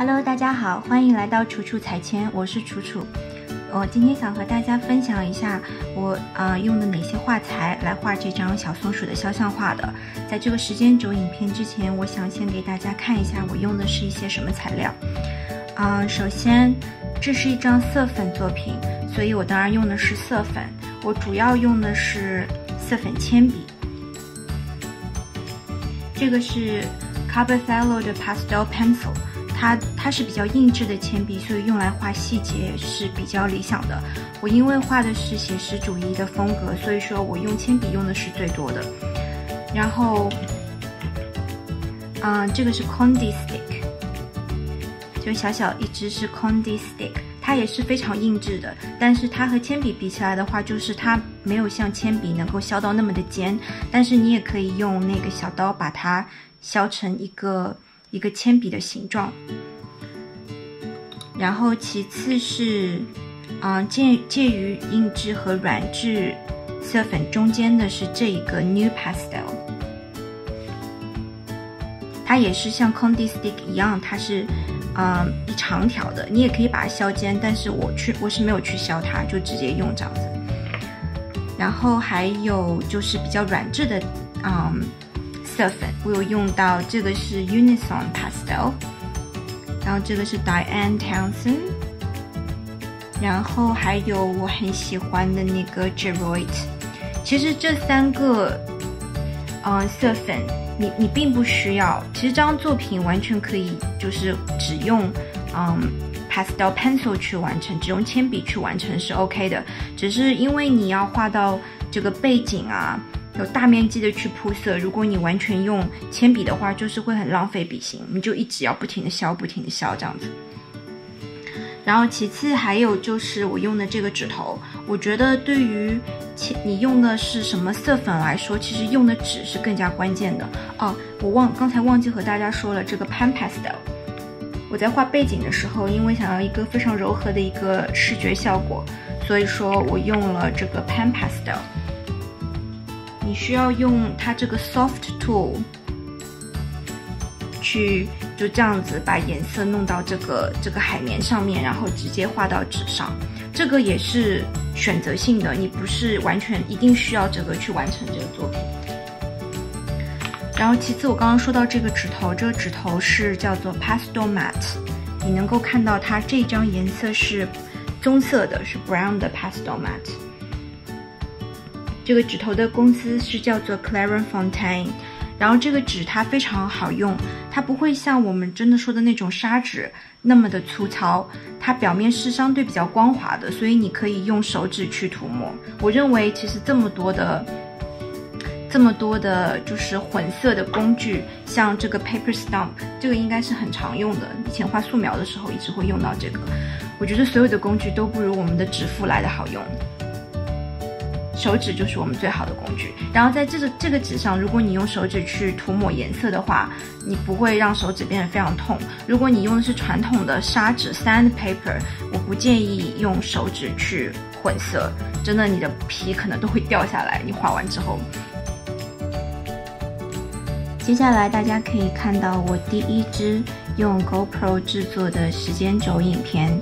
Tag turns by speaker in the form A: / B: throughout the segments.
A: Hello，大家好，欢迎来到楚楚彩铅，我是楚楚。我今天想和大家分享一下我啊、呃、用的哪些画材来画这张小松鼠的肖像画的。在这个时间轴影片之前，我想先给大家看一下我用的是一些什么材料。啊、首先这是一张色粉作品，所以我当然用的是色粉。我主要用的是色粉铅笔。这个是 Carbothello 的 Pastel Pencil，它它是比较硬质的铅笔，所以用来画细节是比较理想的。我因为画的是写实主义的风格，所以说我用铅笔用的是最多的。然后，嗯、这个是 Condi Stick，就小小一支是 Condi Stick，它也是非常硬质的，但是它和铅笔比起来的话，就是它没有像铅笔能够削到那么的尖，但是你也可以用那个小刀把它削成一个一个铅笔的形状。然后其次是，嗯、介介于硬质和软质色粉中间的是这一个 New Pastel，它也是像 Condi Stick 一样，它是。嗯，一长条的，你也可以把它削尖，但是我去我是没有去削它，就直接用这样子。然后还有就是比较软质的，嗯，色粉，我有用到这个是 Unison Pastel，然后这个是 Diane Townsend，然后还有我很喜欢的那个 Geroid。其实这三个，嗯，色粉。你你并不需要，其实这张作品完全可以就是只用嗯 pastel pencil 去完成，只用铅笔去完成是 OK 的。只是因为你要画到这个背景啊，有大面积的去铺色，如果你完全用铅笔的话，就是会很浪费笔芯，你就一直要不停的削，不停的削这样子。然后其次还有就是我用的这个纸头，我觉得对于你用的是什么色粉来说，其实用的纸是更加关键的哦。我忘刚才忘记和大家说了，这个 Pan Pastel，我在画背景的时候，因为想要一个非常柔和的一个视觉效果，所以说我用了这个 Pan Pastel。你需要用它这个 Soft Tool 去。就这样子把颜色弄到这个这个海绵上面，然后直接画到纸上。这个也是选择性的，你不是完全一定需要这个去完成这个作品。然后其次，我刚刚说到这个纸头，这个纸头是叫做 Pastel Matte，你能够看到它这张颜色是棕色的，是 brown 的 Pastel Matte。这个纸头的公司是叫做 Clairon Fontaine。然后这个纸它非常好用，它不会像我们真的说的那种砂纸那么的粗糙，它表面是相对比较光滑的，所以你可以用手指去涂抹。我认为其实这么多的、这么多的，就是混色的工具，像这个 Paper Stump，这个应该是很常用的。以前画素描的时候一直会用到这个。我觉得所有的工具都不如我们的指腹来的好用。手指就是我们最好的工具。然后在这个这个纸上，如果你用手指去涂抹颜色的话，你不会让手指变得非常痛。如果你用的是传统的砂纸 （sandpaper），我不建议用手指去混色，真的你的皮可能都会掉下来。你画完之后，接下来大家可以看到我第一支用 GoPro 制作的时间轴影片。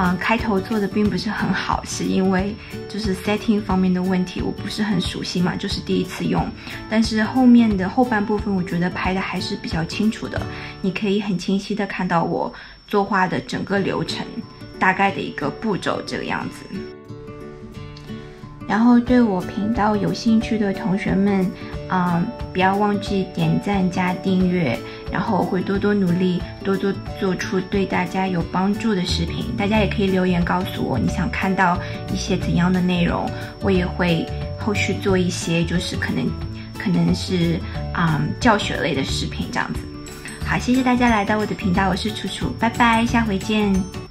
A: 嗯，开头做的并不是很好，是因为就是 setting 方面的问题，我不是很熟悉嘛，就是第一次用。但是后面的后半部分，我觉得拍的还是比较清楚的，你可以很清晰的看到我作画的整个流程，大概的一个步骤这个样子。然后对我频道有兴趣的同学们，嗯，不要忘记点赞加订阅。然后我会多多努力，多多做出对大家有帮助的视频。大家也可以留言告诉我你想看到一些怎样的内容，我也会后续做一些，就是可能可能是啊、嗯、教学类的视频这样子。好，谢谢大家来到我的频道，我是楚楚，拜拜，下回见。